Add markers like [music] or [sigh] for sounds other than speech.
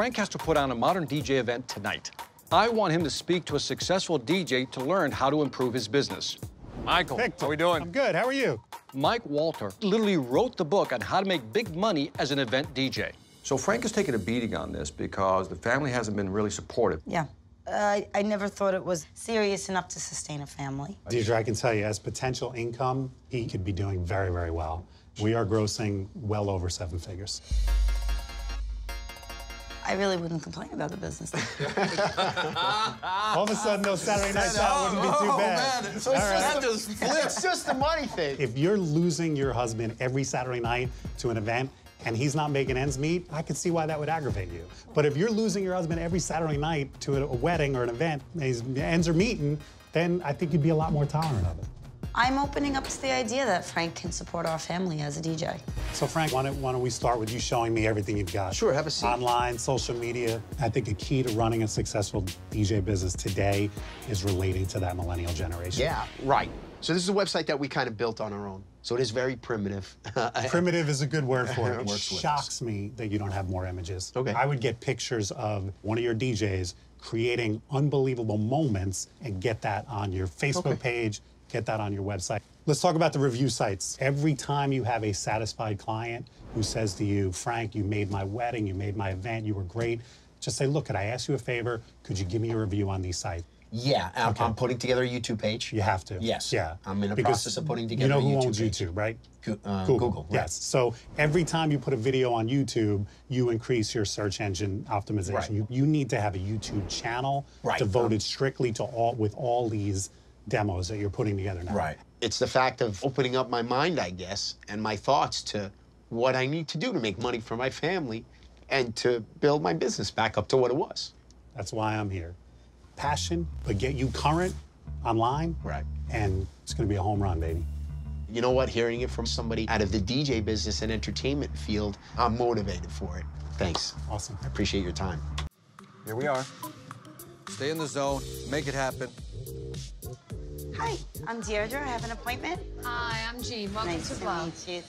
Frank has to put on a modern DJ event tonight. I want him to speak to a successful DJ to learn how to improve his business. Michael, Victor, how are we doing? I'm good. How are you? Mike Walter literally wrote the book on how to make big money as an event DJ. So Frank has taken a beating on this because the family hasn't been really supportive. Yeah. Uh, I never thought it was serious enough to sustain a family. Deidre, I can tell you, as potential income, he could be doing very, very well. We are grossing well over seven figures. I really wouldn't complain about the business. All of a sudden, those Saturday nights out wouldn't be too oh, bad. Oh, So it's, right. just, it's just a money thing. If you're losing your husband every Saturday night to an event and he's not making ends meet, I could see why that would aggravate you. But if you're losing your husband every Saturday night to a, a wedding or an event, and his ends are meeting, then I think you'd be a lot more tolerant of it. I'm opening up to the idea that Frank can support our family as a DJ. So Frank, why don't, why don't we start with you showing me everything you've got? Sure, have a seat. Online, social media. I think a key to running a successful DJ business today is relating to that millennial generation. Yeah, right. So this is a website that we kind of built on our own. So it is very primitive. [laughs] Primitive is a good word for it. It [laughs] It works with shocks me that you don't have more images. Okay. I would get pictures of one of your DJs creating unbelievable moments and get that on your Facebook Okay. page, get that on your website. Let's talk about the review sites. Every time you have a satisfied client who says to you, Frank, you made my wedding, you made my event, you were great, just say, look, could I ask you a favor? Could you give me a review on these sites? yeah, I'm, I'm putting together a YouTube page. You have to. Yes. Yeah. I'm in the Because process of putting together You know a who YouTube owns page. YouTube, right? Go- uh, Google. Google, right. Yes. So every time you put a video on YouTube, you increase your search engine optimization. Right. You, you need to have a YouTube channel Right. devoted strictly to all with all these demos that you're putting together now. Right. It's the fact of opening up my mind, I guess, and my thoughts to what I need to do to make money for my family and to build my business back up to what it was. That's why I'm here. Passion, but get you current online. Right. And it's going to be a home run, baby. You know what? Hearing it from somebody out of the DJ business and entertainment field, I'm motivated for it. Thanks. Awesome. I appreciate your time. Here we are. Stay in the zone, make it happen. Hi, I'm Deirdre. I have an appointment. Hi, I'm Jean. Welcome nice to to meet you.